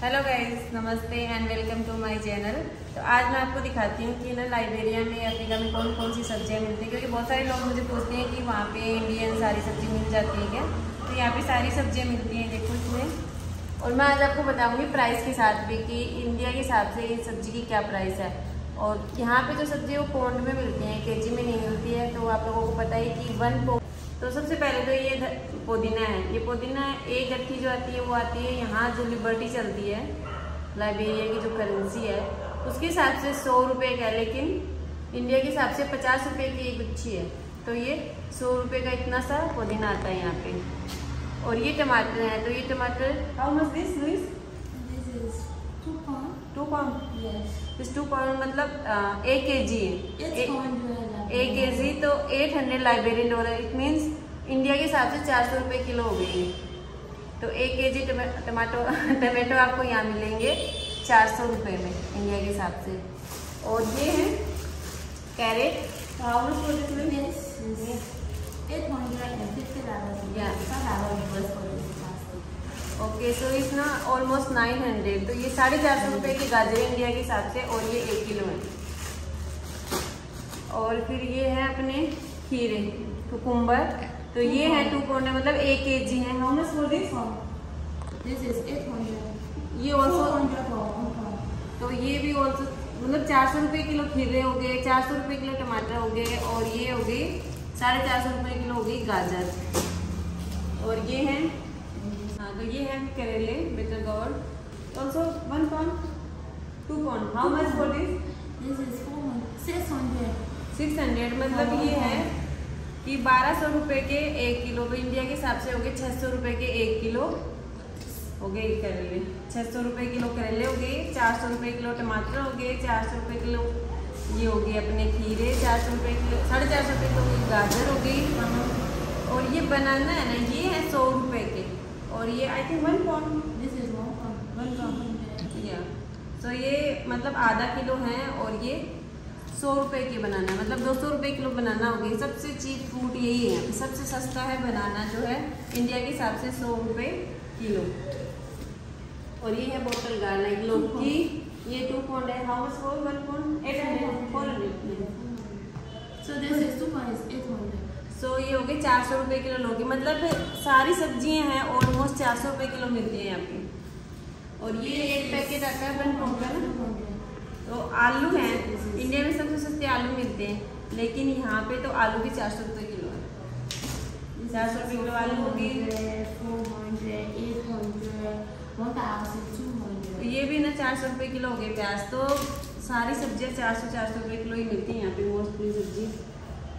Hello guys नमस्ते and welcome to my channel तो आज मैं आपको दिखाती हूँ कि ना लाइब्रेरिया में अफ्रीका में कौन कौन सी सब्ज़ियाँ मिलती हैं, क्योंकि बहुत सारे लोग मुझे पूछते हैं कि वहाँ पे इंडियन सारी सब्ज़ी मिल जाती है क्या? तो यहाँ पे सारी सब्ज़ियाँ मिलती हैं, देखो इसमें। और मैं आज आपको बताऊँगी प्राइस के साथ भी कि इंडिया के हिसाब से इस सब्ज़ी की क्या प्राइस है। और यहाँ पर जो सब्ज़ी वो पौंड में मिलती है के में नहीं मिलती है तो आप लोगों को पता है कि वन तो सबसे पहले तो ये पुदीना है। ये पुदीना एक गट्ठी जो आती है वो आती है यहाँ जो लिबर्टी चलती है लाइब्रेरिया की जो करेंसी है उसके हिसाब से सौ रुपये का है लेकिन इंडिया के हिसाब से पचास रुपये की एक गुच्छी है। तो ये सौ रुपये का इतना सा पुदीना आता है यहाँ पे। और ये टमाटर है तो ये टमाटर how much this Louis two pound is two pound मतलब एक के जी है एक के जी तो eight hundred Liberian dollar it means India के हिसाब से चार सौ रुपये किलो हो गई तो एक के जी टमाटो टमाटो आपको यहाँ मिलेंगे चार सौ रुपये में इंडिया के हिसाब से. और ये है कैरेट ओके सो इस ना ऑलमोस्ट नाइन हंड्रेड तो ये साढ़े चार सौ रुपये की गाजर इंडिया के हिसाब से और ये एक किलो है। और फिर ये है अपने खीरे कुकुम्बर तो ये है टू पॉइंट मतलब एक के जी है how much for this this is eight hundred ये ऑल्सो तो ये भी ऑल्सो मतलब चार सौ रुपये किलो खीरे हो गए चार सौ रुपये किलो टमाटर हो गए और ये हो गई साढ़े चार सौ रुपये किलो हो गई गाजर। और ये करेले bitter gourd also one pound two pound how much for this this is six hundred six hundred मतलब ये है कि बारह सौ रुपये के एक किलो तो इंडिया के हिसाब से हो गए छः सौ रुपये के एक किलो हो गए करेले। छः सौ रुपये किलो करेले हो गए चार सौ रुपये किलो टमाटर हो गए चार सौ रुपये किलो ये हो गए अपने खीरे चार सौ रुपये किलो साढ़े चार सौ रुपये किलो गाजर हो गई। और ये बनाना है ना ये है सौ रुपये के। और ये I think one point this is one point या सो ये मतलब आधा किलो है और ये सौ रुपये के बनाना मतलब दो सौ रुपये किलो बनाना होगी। सबसे चीप फ्रूट यही है। सबसे सस्ता है बनाना जो है इंडिया के हिसाब से सौ रुपये किलो। और ये है बोतल गार्लिक लोग की। ये टू पॉइंट है। How much for one point eight hundred four hundred so this is two point eight hundred so ये हो गए चार सौ रुपये किलो लोगी मतलब सारी सब्ज़ियाँ हैं ऑलमोस्ट चार सौ रुपये किलो मिलती है यहाँ पे। और ये एक पैकेट आता है वन पॉइंट का ना? तो आलू हैं। इंडिया में सबसे सस्ते आलू मिलते हैं लेकिन यहाँ पे तो आलू भी चार सौ रुपये किलो है। चार सौ रुपये किलो आलू होगी तो ये भी ना चार सौ रुपये किलो हो गए प्याज। तो सारी सब्ज़ियाँ चार सौ चार सौ रुपये किलो ही मिलती हैं यहाँ पे मोस्टली सब्ज़ी।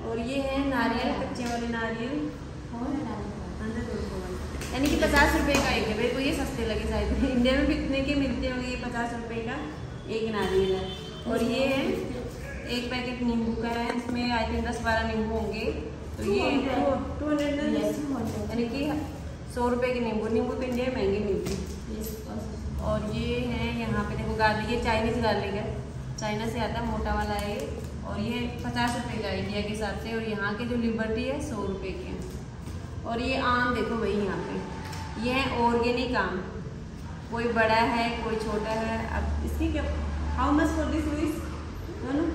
और ये है नारियल कच्चे वाले नारियल। यानी कि पचास रुपये का एक है। मेरे को ये सस्ते लगे शायद। इंडिया में भी इतने के मिलते होंगे ये पचास रुपये का एक नारियल है। और ये है एक पैकेट नींबू का है। इसमें आई थिंक दस बारह नींबू होंगे। तो ये टू हंड्रेड। यानी कि सौ रुपये के नींबू। नींबू तो इंडिया में महँगे मिलते और ये है यहाँ पे देखो गार्लिक। ये चाइनीज़ गार्लिक है। चाइना से आता है। मोटा वाला है और ये पचास रुपये का इंडिया के हिसाब से और यहाँ के जो लिबर्टी है सौ रुपये के और ये आम देखो वही यहाँ पे। ये है ऑर्गेनिक आम। कोई बड़ा है कोई छोटा है। अब इसकी क्या हाउ मच फॉर दिस लुइस दोनों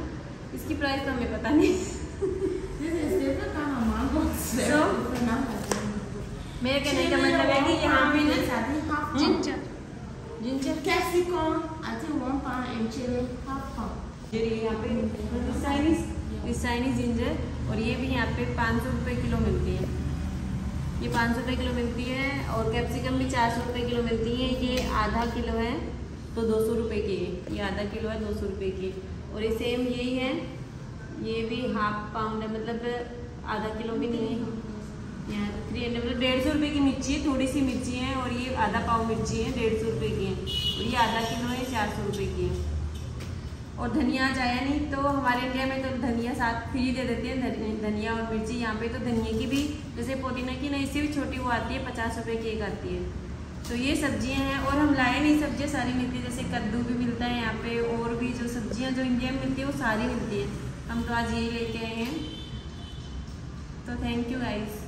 इसकी प्राइस तो हमें पता नहीं। so, मेरे कहने का मतलब है कि यहाँ पे ना ginger ginger capsicum I think one pound and chilli half pound यहाँ पे जिंजर और ये भी यहाँ पे पाँच सौ रुपये किलो मिलती है। ये पाँच सौ रुपये किलो मिलती है और कैप्सिकम भी चार सौ रुपये किलो मिलती है। ये आधा किलो है तो दो सौ रुपये की ये आधा किलो है, दो सौ रुपये की और ये सेम यही है, ये भी हाफ़ पाउंड है मतलब आधा किलो भी नहीं है। यहाँ थ्री हंड्रेड मतलब डेढ़ सौ रुपये की मिर्ची है, थोड़ी सी मिर्ची है और ये आधा पाव मिर्ची है, डेढ़ सौ रुपये की है। और ये आधा किलो है, चार सौ रुपये की है। और धनिया जाया नहीं तो हमारे इंडिया में तो धनिया साथ फ्री दे देते हैं धनिया और मिर्ची यहाँ पे तो धनिया की भी जैसे पुदीना की ना इससे भी छोटी वो आती है, पचास रुपये की एक आती है। तो ये सब्ज़ियाँ हैं और हम लाए नहीं सब्ज़ियाँ, सारी मिलती है, जैसे कद्दू भी मिलता है यहाँ पे, और भी जो सब्ज़ियाँ जो इंडिया में मिलती है, वो सारी मिलती है। हम तो आज यही लेके आए हैं। तो थैंक यू गाइस